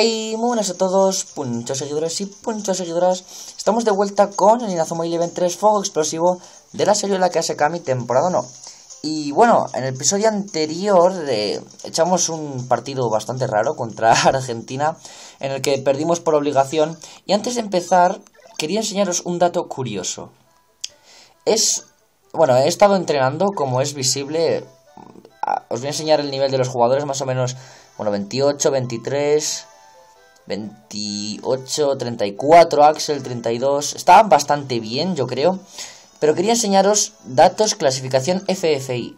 Hey, muy buenas a todos, punchos seguidores y punchos seguidoras. Estamos de vuelta con el Inazuma Eleven 3 Fuego Explosivo de la serie La que hace Kami, temporada no. Y bueno, en el episodio anterior eh, echamos un partido bastante raro contra Argentina, en el que perdimos por obligación. Y antes de empezar, quería enseñaros un dato curioso. Es. Bueno, he estado entrenando, como es visible. Os voy a enseñar el nivel de los jugadores, más o menos. Bueno, 28, 23. 28, 34, Axel 32. Estaban bastante bien, yo creo. Pero quería enseñaros datos clasificación FFI.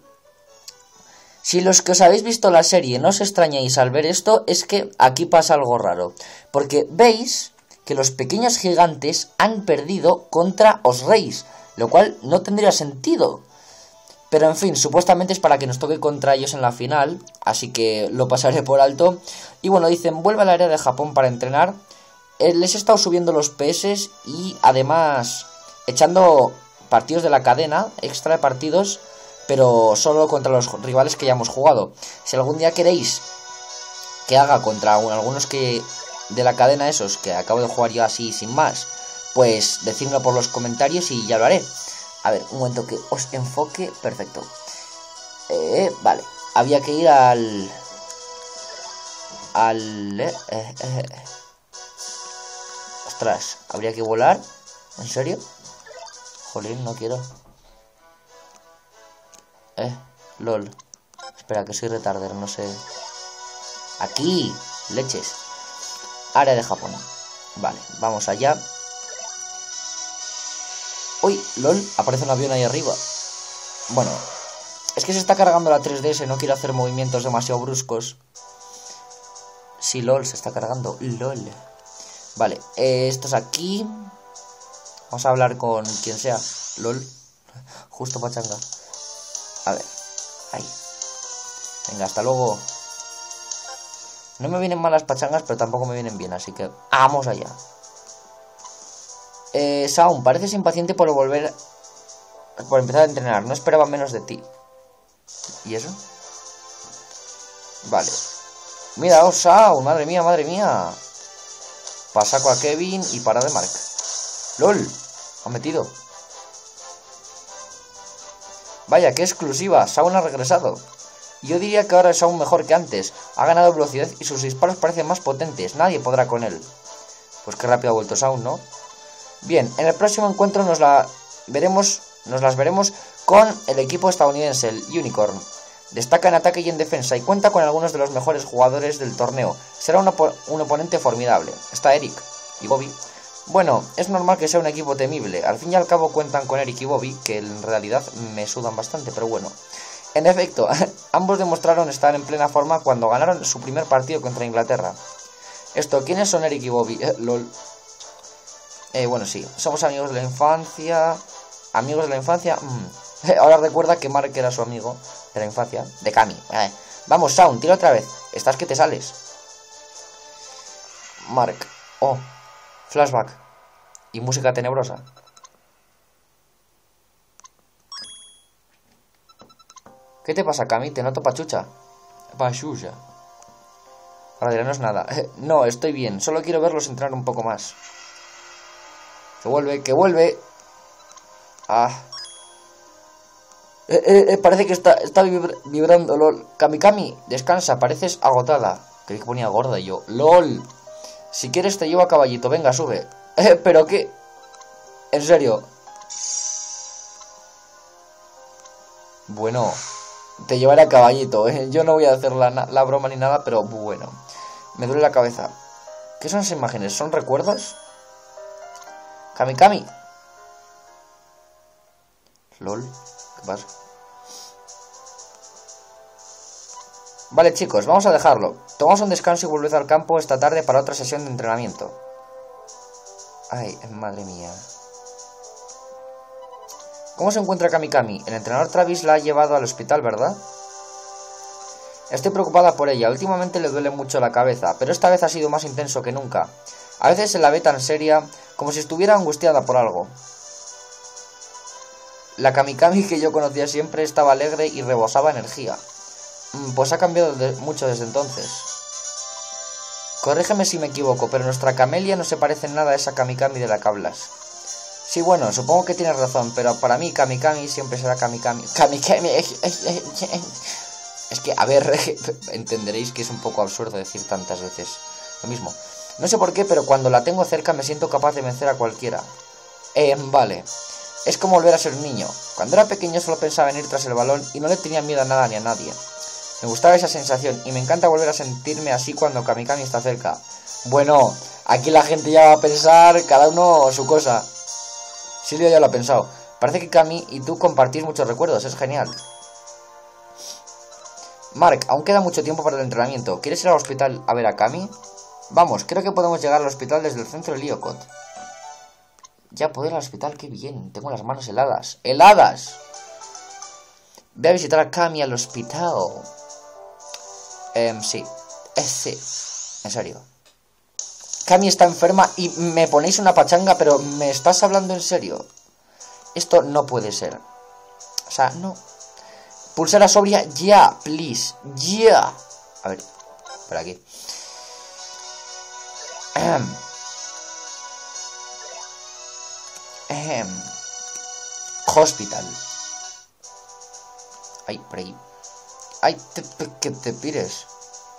Si los que os habéis visto la serie no os extrañáis al ver esto, es que aquí pasa algo raro. Porque veis que los pequeños gigantes han perdido contra os reyes, lo cual no tendría sentido. Pero en fin, supuestamente es para que nos toque contra ellos en la final, así que lo pasaré por alto. Y bueno, dicen, vuelve al área de Japón para entrenar. Eh, les he estado subiendo los PS y además echando partidos de la cadena, extra de partidos, pero solo contra los rivales que ya hemos jugado. Si algún día queréis que haga contra algunos que de la cadena esos que acabo de jugar yo así sin más, pues decídmelo por los comentarios y ya lo haré. A ver, un momento que os enfoque. Perfecto. Eh, vale. Había que ir al... Al... Eh, eh, eh, Ostras, habría que volar. ¿En serio? Jolín, no quiero. Eh, lol. Espera, que soy retarder, no sé. Aquí, leches. Área de Japón. Vale, vamos allá. Uy, lol, aparece un avión ahí arriba. Bueno, es que se está cargando la 3DS, no quiero hacer movimientos demasiado bruscos. Sí, lol, se está cargando. LOL. Vale, eh, esto es aquí. Vamos a hablar con quien sea. LOL. Justo pachanga. A ver. Ahí. Venga, hasta luego. No me vienen malas pachangas, pero tampoco me vienen bien, así que vamos allá. Eh, Saun, pareces impaciente por volver. Por empezar a entrenar. No esperaba menos de ti. ¿Y eso? Vale. Mira, oh, Saun, madre mía, madre mía. Pasaco a Kevin y para de Mark. ¡Lol! Ha metido. Vaya, qué exclusiva. Saun ha regresado. Yo diría que ahora es aún mejor que antes. Ha ganado velocidad y sus disparos parecen más potentes. Nadie podrá con él. Pues qué rápido ha vuelto Saun, ¿no? Bien, en el próximo encuentro nos, la veremos, nos las veremos con el equipo estadounidense, el Unicorn. Destaca en ataque y en defensa y cuenta con algunos de los mejores jugadores del torneo. Será un, op un oponente formidable. Está Eric y Bobby. Bueno, es normal que sea un equipo temible. Al fin y al cabo cuentan con Eric y Bobby, que en realidad me sudan bastante, pero bueno. En efecto, ambos demostraron estar en plena forma cuando ganaron su primer partido contra Inglaterra. Esto, ¿quiénes son Eric y Bobby? Lol. Eh, bueno, sí, somos amigos de la infancia. Amigos de la infancia. Mm. Ahora recuerda que Mark era su amigo de la infancia. De Cami. Eh. Vamos, Sound, tira otra vez. Estás que te sales. Mark. Oh. Flashback. Y música tenebrosa. ¿Qué te pasa, Cami? Te noto pachucha. Pachucha. Ahora no es nada. no, estoy bien. Solo quiero verlos entrar un poco más. Que vuelve, que vuelve. Ah. Eh, eh, eh, parece que está, está vibra vibrando, lol. Kami Kami, descansa, pareces agotada. Creí que ponía gorda yo. LOL. Si quieres te llevo a caballito, venga, sube. Eh, pero qué. En serio. Bueno. Te llevaré a caballito, ¿eh? Yo no voy a hacer la, la broma ni nada, pero bueno. Me duele la cabeza. ¿Qué son esas imágenes? ¿Son recuerdos? Kami Kami. LOL. ¿Qué pasa? Vale chicos, vamos a dejarlo. Tomamos un descanso y volved al campo esta tarde para otra sesión de entrenamiento. Ay, madre mía. ¿Cómo se encuentra Kami Kami? El entrenador Travis la ha llevado al hospital, ¿verdad? Estoy preocupada por ella. Últimamente le duele mucho la cabeza, pero esta vez ha sido más intenso que nunca. A veces se la ve tan seria como si estuviera angustiada por algo. La Kamikami que yo conocía siempre estaba alegre y rebosaba energía. Pues ha cambiado mucho desde entonces. Corrígeme si me equivoco, pero nuestra camelia no se parece en nada a esa Kamikami de la que hablas. Sí, bueno, supongo que tienes razón, pero para mí Kamikami siempre será Kamikami. Kamikami... Es que, a ver, entenderéis que es un poco absurdo decir tantas veces lo mismo. No sé por qué, pero cuando la tengo cerca me siento capaz de vencer a cualquiera. Eh, vale. Es como volver a ser un niño. Cuando era pequeño solo pensaba en ir tras el balón y no le tenía miedo a nada ni a nadie. Me gustaba esa sensación y me encanta volver a sentirme así cuando Kamikami está cerca. Bueno, aquí la gente ya va a pensar cada uno su cosa. Silvia ya lo ha pensado. Parece que Kami y tú compartís muchos recuerdos, es genial. Mark, aún queda mucho tiempo para el entrenamiento. ¿Quieres ir al hospital a ver a Kami? Vamos, creo que podemos llegar al hospital desde el centro de Liocot. Ya poder ir al hospital, qué bien. Tengo las manos heladas. ¡Heladas! Ve a visitar a Kami al hospital. Eh, sí. Eh, sí. En serio. Kami está enferma y me ponéis una pachanga, pero ¿me estás hablando en serio? Esto no puede ser. O sea, no. Pulsar a sobria ya, please. Ya. A ver, por aquí. Ahem. Ahem. Hospital. Ay, por ahí. Ay, te, que te pires.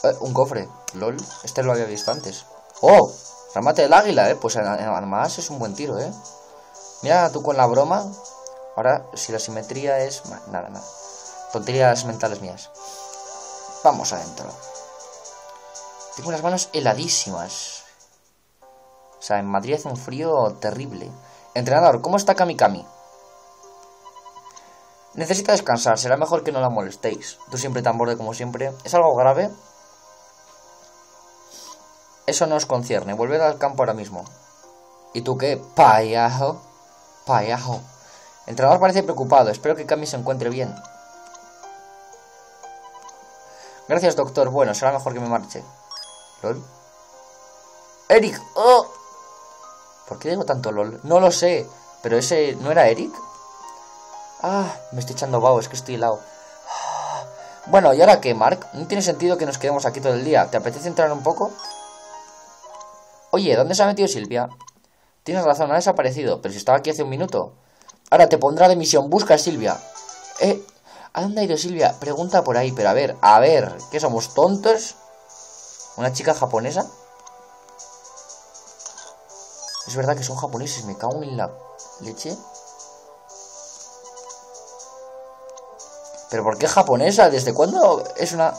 Eh, un cofre. LOL. Este lo había visto antes. ¡Oh! Remate del águila, ¿eh? Pues además es un buen tiro, ¿eh? Mira tú con la broma. Ahora, si la simetría es... Nada, nada. Tonterías mentales mías. Vamos adentro. Tengo las manos heladísimas. O sea, en Madrid hace un frío terrible. Entrenador, ¿cómo está Kamikami? Necesita descansar, será mejor que no la molestéis. Tú siempre tan borde como siempre. ¿Es algo grave? Eso no os concierne. Volved al campo ahora mismo. ¿Y tú qué? Payajo. Payajo. El entrenador parece preocupado. Espero que Cami se encuentre bien. Gracias, doctor. Bueno, será mejor que me marche. ¿Lol? ¡Eric! ¡Oh! ¿Por qué digo tanto LOL? No lo sé. ¿Pero ese no era Eric? Ah, me estoy echando vaho, es que estoy helado. Bueno, ¿y ahora qué, Mark? No tiene sentido que nos quedemos aquí todo el día. ¿Te apetece entrar un poco? Oye, ¿dónde se ha metido Silvia? Tienes razón, ha desaparecido, pero si estaba aquí hace un minuto. Ahora te pondrá de misión, busca a Silvia. Eh, ¿a dónde ha ido Silvia? Pregunta por ahí, pero a ver, a ver, ¿qué somos tontos? ¿Una chica japonesa? Es verdad que son japoneses, me cago en la leche. ¿Pero por qué japonesa? ¿Desde cuándo es una...?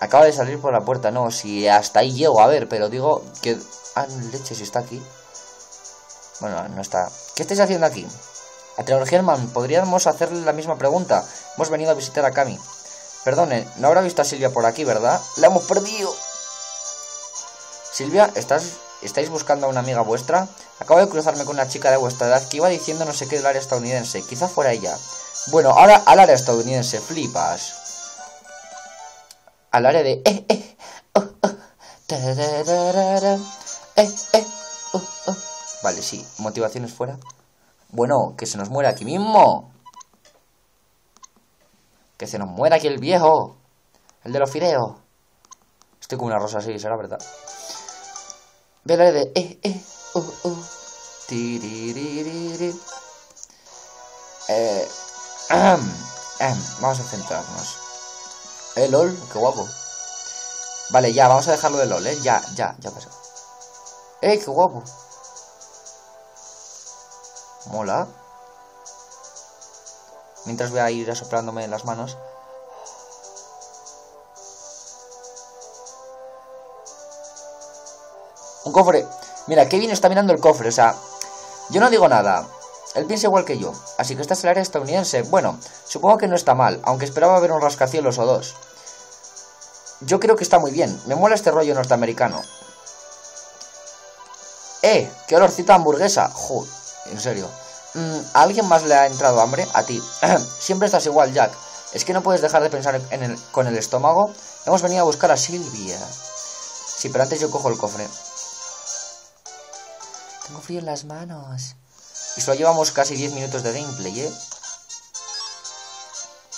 Acaba de salir por la puerta, no, si hasta ahí llego, a ver, pero digo que... Ah, leche, si está aquí. Bueno, no está. ¿Qué estáis haciendo aquí? A Trevor podríamos hacerle la misma pregunta. Hemos venido a visitar a Cami. Perdone, no habrá visto a Silvia por aquí, ¿verdad? ¡La hemos perdido! Silvia, ¿estás, ¿estáis buscando a una amiga vuestra? Acabo de cruzarme con una chica de vuestra edad que iba diciendo no sé qué del área estadounidense. Quizá fuera ella. Bueno, ahora al área estadounidense, flipas al área de eh, eh, oh, oh, eh, oh. Vale, sí, motivaciones fuera. Bueno, que se nos muera aquí mismo. Que se nos muera aquí el viejo. El de los fideos. Estoy con una rosa así, será verdad. Ve área de eh, eh, oh, oh. Eh, vamos a centrarnos. Eh, LOL, qué guapo. Vale, ya, vamos a dejarlo de LOL, eh. Ya, ya, ya pasó. Eh, qué guapo. Mola. Mientras voy a ir asoplándome las manos. Un cofre. Mira, Kevin está mirando el cofre, o sea, yo no digo nada. Él piensa igual que yo, así que esta es el área estadounidense. Bueno, supongo que no está mal, aunque esperaba ver un rascacielos o dos. Yo creo que está muy bien, me mola este rollo norteamericano. ¡Eh! ¡Qué olorcita hamburguesa! Joder, en serio. Mm, ¿A alguien más le ha entrado hambre? A ti. Siempre estás igual, Jack. ¿Es que no puedes dejar de pensar en el, con el estómago? Hemos venido a buscar a Silvia. Sí, pero antes yo cojo el cofre. Tengo frío en las manos. Y solo llevamos casi 10 minutos de gameplay, ¿eh?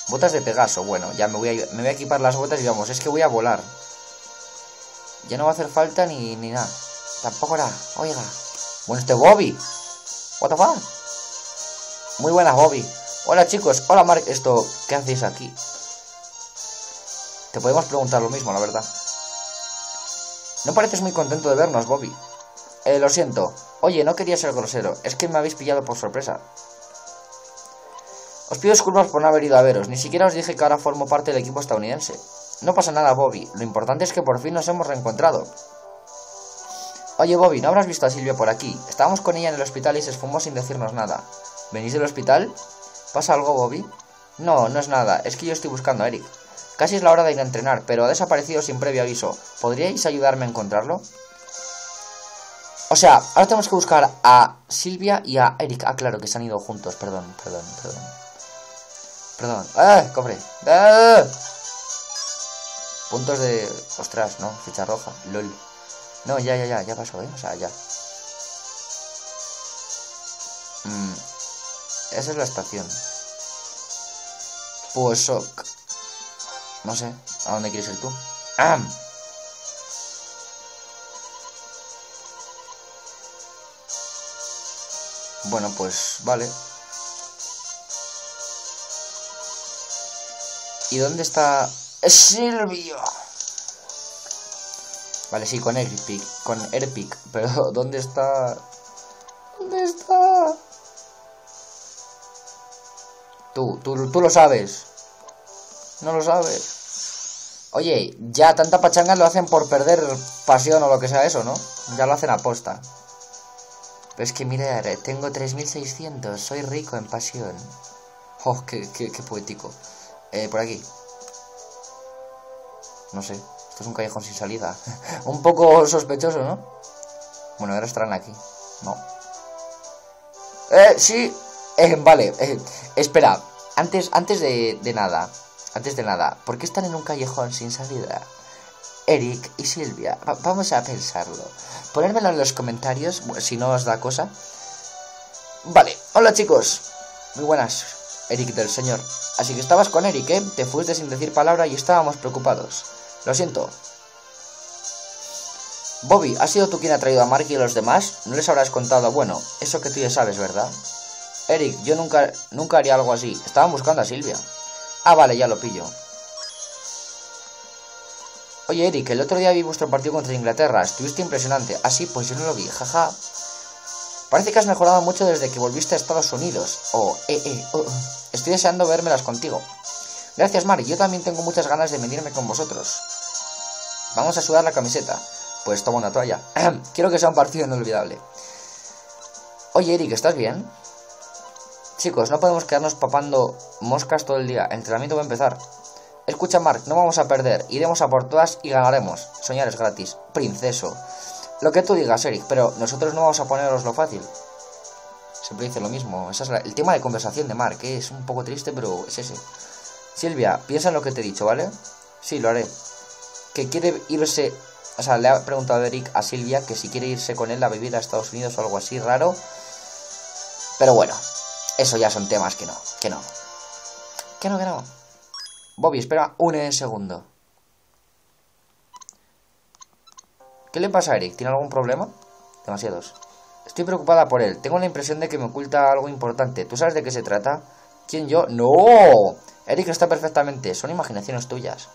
Botas de Pegaso, bueno, ya me voy, a, me voy a equipar las botas y vamos, es que voy a volar. Ya no va a hacer falta ni, ni nada. Tampoco era, oiga. Bueno, este Bobby. What the fuck? Muy buenas, Bobby. Hola, chicos. Hola, Mark. Esto, ¿qué hacéis aquí? Te podemos preguntar lo mismo, la verdad. No pareces muy contento de vernos, Bobby. Eh, lo siento. Oye, no quería ser grosero. Es que me habéis pillado por sorpresa. Os pido disculpas por no haber ido a veros. Ni siquiera os dije que ahora formo parte del equipo estadounidense. No pasa nada, Bobby. Lo importante es que por fin nos hemos reencontrado. Oye, Bobby, ¿no habrás visto a Silvia por aquí? Estábamos con ella en el hospital y se esfumó sin decirnos nada. ¿Venís del hospital? ¿Pasa algo, Bobby? No, no es nada. Es que yo estoy buscando a Eric. Casi es la hora de ir a entrenar, pero ha desaparecido sin previo aviso. ¿Podríais ayudarme a encontrarlo? O sea, ahora tenemos que buscar a Silvia y a Eric. Ah, claro, que se han ido juntos. Perdón, perdón, perdón. Perdón. ¡Eh! ¡Cobre! ¡Eh! Puntos de... Ostras, ¿no? Ficha roja. LOL. No, ya, ya, ya. Ya pasó, ¿eh? O sea, ya. Mm, esa es la estación. Pues... No sé. ¿A dónde quieres ir tú? ¡Ah! Bueno, pues vale. ¿Y dónde está Silvio? Vale, sí, con Epic, con Erpic, pero ¿dónde está? ¿Dónde está? Tú, tú, tú lo sabes. No lo sabes. Oye, ya tanta pachanga lo hacen por perder pasión o lo que sea eso, ¿no? Ya lo hacen a posta. Pero es que mira, tengo 3600, soy rico en pasión. Oh, qué, poético. Eh, por aquí. No sé, esto es un callejón sin salida. un poco sospechoso, ¿no? Bueno, ahora estarán aquí. No. Eh, sí. Eh, vale, eh, espera. Antes, antes de nada, antes de nada, ¿por qué están en un callejón sin salida? Eric y Silvia, vamos a pensarlo. Ponérmelo en los comentarios si no os da cosa. Vale, hola chicos. Muy buenas, Eric del señor. Así que estabas con Eric, ¿eh? Te fuiste sin decir palabra y estábamos preocupados. Lo siento. Bobby, ¿has sido tú quien ha traído a Mark y a los demás? No les habrás contado, bueno, eso que tú ya sabes, ¿verdad? Eric, yo nunca, nunca haría algo así. Estaban buscando a Silvia. Ah, vale, ya lo pillo. Oye, Eric, el otro día vi vuestro partido contra Inglaterra. Estuviste impresionante. Ah, sí, pues yo no lo vi. Jaja. Parece que has mejorado mucho desde que volviste a Estados Unidos. Oh, eh, eh, oh, oh. Estoy deseando vérmelas contigo. Gracias, Mari. Yo también tengo muchas ganas de venirme con vosotros. Vamos a sudar la camiseta. Pues toma una toalla. Quiero que sea un partido inolvidable. Oye, Eric, ¿estás bien? Chicos, no podemos quedarnos papando moscas todo el día. El entrenamiento va a empezar. Escucha, Mark, no vamos a perder. Iremos a por todas y ganaremos. Soñar es gratis. Princeso. Lo que tú digas, Eric, pero nosotros no vamos a poneros lo fácil. Siempre dice lo mismo. Es el tema de conversación de Mark, que es un poco triste, pero es ese. Silvia, piensa en lo que te he dicho, ¿vale? Sí, lo haré. Que quiere irse... O sea, le ha preguntado Eric a Silvia que si quiere irse con él a vivir a Estados Unidos o algo así raro. Pero bueno, eso ya son temas que no, que no. Que no, que no. Bobby, espera un segundo. ¿Qué le pasa a Eric? ¿Tiene algún problema? Demasiados. Estoy preocupada por él. Tengo la impresión de que me oculta algo importante. ¿Tú sabes de qué se trata? ¿Quién yo? ¡No! Eric está perfectamente. Son imaginaciones tuyas.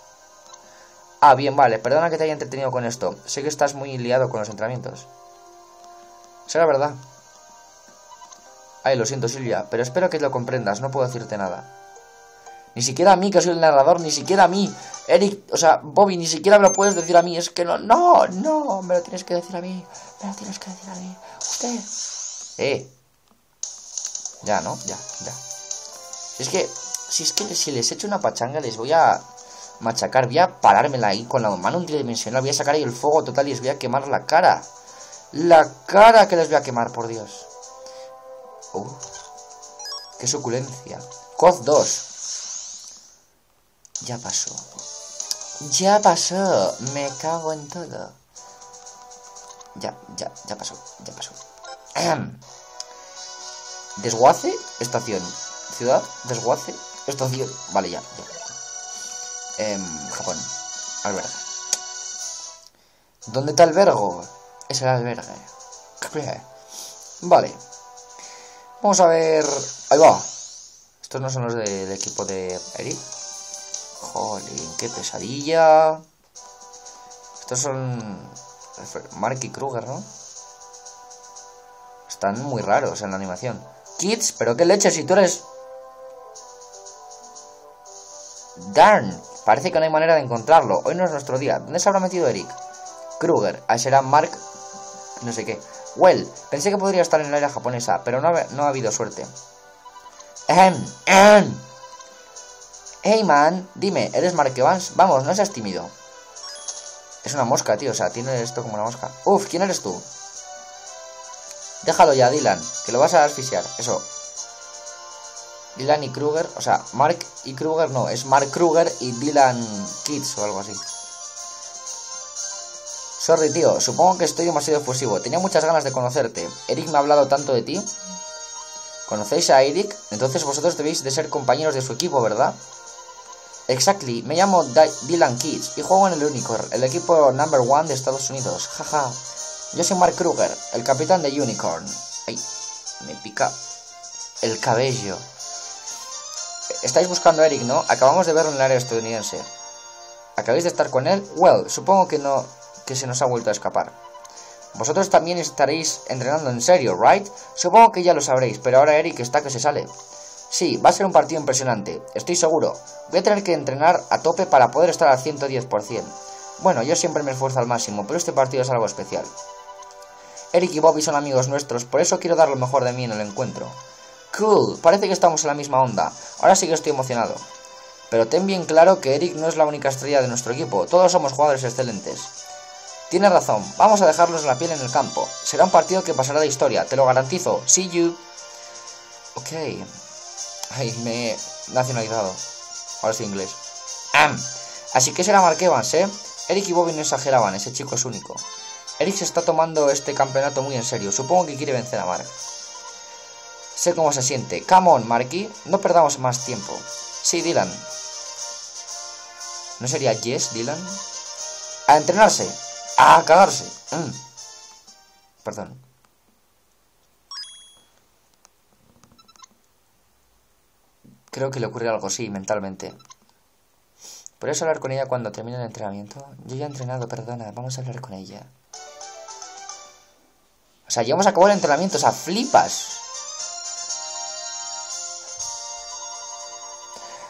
Ah, bien, vale. Perdona que te haya entretenido con esto. Sé que estás muy liado con los entrenamientos. Será verdad. Ay, lo siento, Silvia, pero espero que lo comprendas. No puedo decirte nada. Ni siquiera a mí, que soy el narrador, ni siquiera a mí. Eric, o sea, Bobby, ni siquiera me lo puedes decir a mí. Es que no, no, no, me lo tienes que decir a mí. Me lo tienes que decir a mí. Usted. Eh. Ya, ¿no? Ya, ya. Si es que, si es que si les echo una pachanga, les voy a machacar. Voy a parármela ahí con la mano tridimensional. Voy a sacar ahí el fuego total y les voy a quemar la cara. La cara que les voy a quemar, por Dios. Uh, qué suculencia. COD 2. Ya pasó. Ya pasó. Me cago en todo. Ya, ya, ya pasó. Ya pasó. Desguace, estación. Ciudad, desguace. Tío... Vale, ya, ya. Em, Japón. Albergue. ¿Dónde está el vergo? Es el albergue. Vale. Vamos a ver... Ahí va. Estos no son los del equipo de Eric. Jolín, qué pesadilla. Estos son... Mark y Kruger, ¿no? Están muy raros en la animación. Kids, pero qué leche si tú eres... Darn, parece que no hay manera de encontrarlo. Hoy no es nuestro día. ¿Dónde se habrá metido Eric? Kruger, ahí será Mark... No sé qué. Well, pensé que podría estar en la era japonesa, pero no ha, no ha habido suerte. Ehem, ehem. Hey man, dime, ¿eres Mark Evans? Vamos, no seas tímido. Es una mosca, tío, o sea, tiene esto como una mosca. Uf, ¿quién eres tú? Déjalo ya, Dylan, que lo vas a asfixiar. Eso. Dylan y Kruger, o sea, Mark y Kruger no, es Mark Kruger y Dylan Kids o algo así. Sorry, tío, supongo que estoy demasiado efusivo. Tenía muchas ganas de conocerte. Eric me ha hablado tanto de ti. ¿Conocéis a Eric? Entonces vosotros debéis de ser compañeros de su equipo, ¿verdad? Exactly, me llamo Dylan Kids y juego en el Unicorn, el equipo number one de Estados Unidos. Jaja. Yo soy Mark Kruger, el capitán de Unicorn. Ay, me pica el cabello. Estáis buscando a Eric, ¿no? Acabamos de verlo en el área estadounidense. ¿Acabáis de estar con él? Well, supongo que no, que se nos ha vuelto a escapar. Vosotros también estaréis entrenando en serio, ¿right? Supongo que ya lo sabréis, pero ahora Eric está que se sale. Sí, va a ser un partido impresionante, estoy seguro. Voy a tener que entrenar a tope para poder estar al 110%. Bueno, yo siempre me esfuerzo al máximo, pero este partido es algo especial. Eric y Bobby son amigos nuestros, por eso quiero dar lo mejor de mí en el encuentro. Cool, parece que estamos en la misma onda. Ahora sí que estoy emocionado. Pero ten bien claro que Eric no es la única estrella de nuestro equipo, todos somos jugadores excelentes. Tienes razón, vamos a dejarlos la piel en el campo. Será un partido que pasará de historia, te lo garantizo. See you. Ok. Ay, me he nacionalizado. Ahora soy inglés. Así que será Mark Evans, ¿eh? Eric y Bobby no exageraban, ese chico es único. Eric se está tomando este campeonato muy en serio. Supongo que quiere vencer a Mark. Sé cómo se siente. Come on, Marky. No perdamos más tiempo. Sí, Dylan. ¿No sería Yes, Dylan? A entrenarse. A cagarse. Mm. Perdón. Creo que le ocurre algo, sí, mentalmente. ¿Podrías hablar con ella cuando termine el entrenamiento? Yo ya he entrenado, perdona. Vamos a hablar con ella. O sea, ya hemos acabado el entrenamiento. O sea, flipas.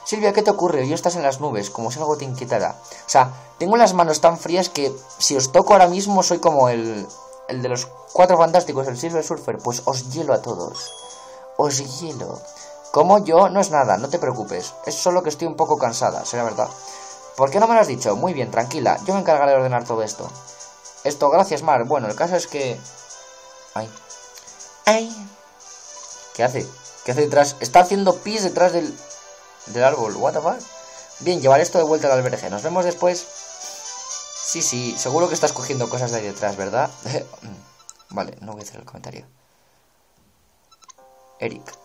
Silvia, ¿qué te ocurre? Hoy estás en las nubes, como si algo te inquietara. O sea, tengo las manos tan frías que si os toco ahora mismo soy como el, el de los cuatro fantásticos, el Silver Surfer. Pues os hielo a todos. Os hielo. Como yo, no es nada, no te preocupes. Es solo que estoy un poco cansada, será verdad. ¿Por qué no me lo has dicho? Muy bien, tranquila. Yo me encargaré de ordenar todo esto. Esto, gracias, Mar. Bueno, el caso es que... Ay. Ay. ¿Qué hace? ¿Qué hace detrás? Está haciendo pis detrás del... Del árbol. What the fuck? Bien, llevaré esto de vuelta al albergue. Nos vemos después. Sí, sí. Seguro que estás cogiendo cosas de ahí detrás, ¿verdad? vale, no voy a hacer el comentario. Eric.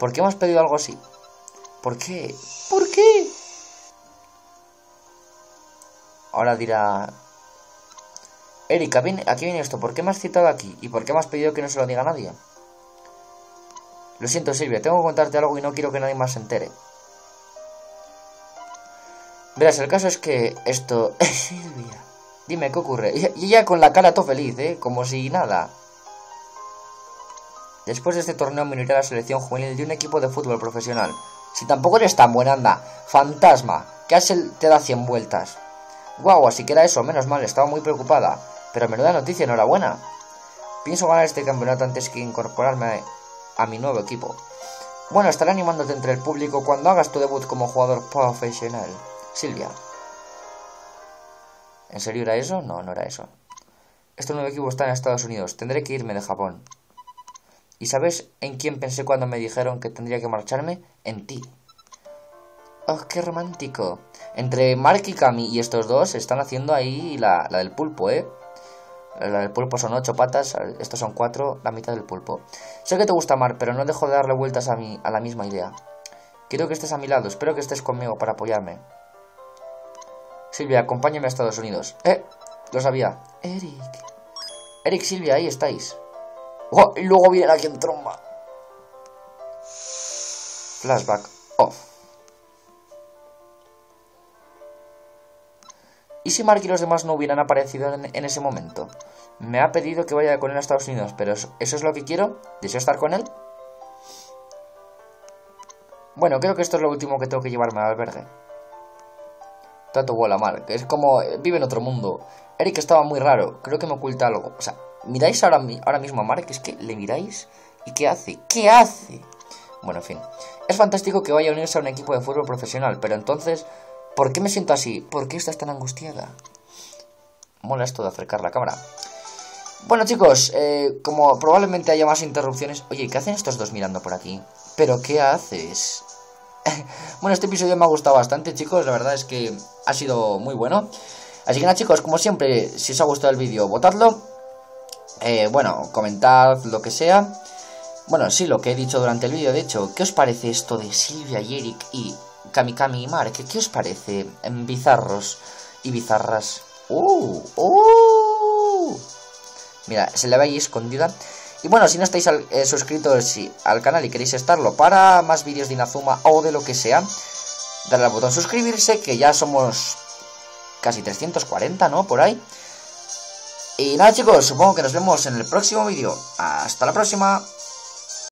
¿Por qué hemos pedido algo así? ¿Por qué? ¿Por qué? Ahora dirá... Eric, aquí viene esto. ¿Por qué me has citado aquí? ¿Y por qué me has pedido que no se lo diga a nadie? Lo siento, Silvia. Tengo que contarte algo y no quiero que nadie más se entere. Verás, el caso es que esto... Silvia. Dime, ¿qué ocurre? Y ella con la cara todo feliz, ¿eh? Como si nada. Después de este torneo me uniré a la selección juvenil de un equipo de fútbol profesional. Si tampoco eres tan buena, anda. Fantasma, que Asel te da 100 vueltas. Guau, así que era eso, menos mal, estaba muy preocupada. Pero menuda noticia, enhorabuena. Pienso ganar este campeonato antes que incorporarme a, mi nuevo equipo. Bueno, estaré animándote entre el público cuando hagas tu debut como jugador profesional. Silvia. ¿En serio era eso? No, no era eso. Este nuevo equipo está en Estados Unidos. Tendré que irme de Japón. ¿Y sabes en quién pensé cuando me dijeron que tendría que marcharme? En ti. ¡Oh, qué romántico! Entre Mark y Cami y estos dos están haciendo ahí la, la del pulpo, ¿eh? El pulpo son ocho patas, estos son cuatro, la mitad del pulpo. Sé que te gusta Mar, pero no dejo de darle vueltas a, mi, a la misma idea. Quiero que estés a mi lado, espero que estés conmigo para apoyarme. Silvia, acompáñame a Estados Unidos. Eh, lo sabía. Eric. Eric, Silvia, ahí estáis. Oh, y luego viene alguien tromba. Flashback off. ¿Y si Mark y los demás no hubieran aparecido en, en, ese momento? Me ha pedido que vaya con él a Estados Unidos, pero ¿eso es lo que quiero? ¿Deseo estar con él? Bueno, creo que esto es lo último que tengo que llevarme al albergue. Tanto bola, Mark. Es como... Vive en otro mundo. Eric estaba muy raro. Creo que me oculta algo. O sea, miráis ahora, ahora mismo a Mark. Es que le miráis. ¿Y qué hace? ¿Qué hace? Bueno, en fin. Es fantástico que vaya a unirse a un equipo de fútbol profesional. Pero entonces... ¿Por qué me siento así? ¿Por qué estás tan angustiada? Mola esto de acercar la cámara. Bueno chicos, eh, como probablemente haya más interrupciones... Oye, ¿qué hacen estos dos mirando por aquí? ¿Pero qué haces? bueno, este episodio me ha gustado bastante, chicos. La verdad es que ha sido muy bueno. Así que nada, chicos, como siempre, si os ha gustado el vídeo, votadlo. Eh, bueno, comentad lo que sea. Bueno, sí, lo que he dicho durante el vídeo, de hecho, ¿qué os parece esto de Silvia y Eric y Kamikami y Mark? ¿Qué os parece? Bizarros y bizarras. ¡Uh! ¡Uh! Mira, se le ve ahí escondida. Y bueno, si no estáis eh, suscritos al canal y queréis estarlo para más vídeos de Inazuma o de lo que sea, darle al botón suscribirse, que ya somos casi 340, ¿no? Por ahí. Y nada chicos, supongo que nos vemos en el próximo vídeo. Hasta la próxima.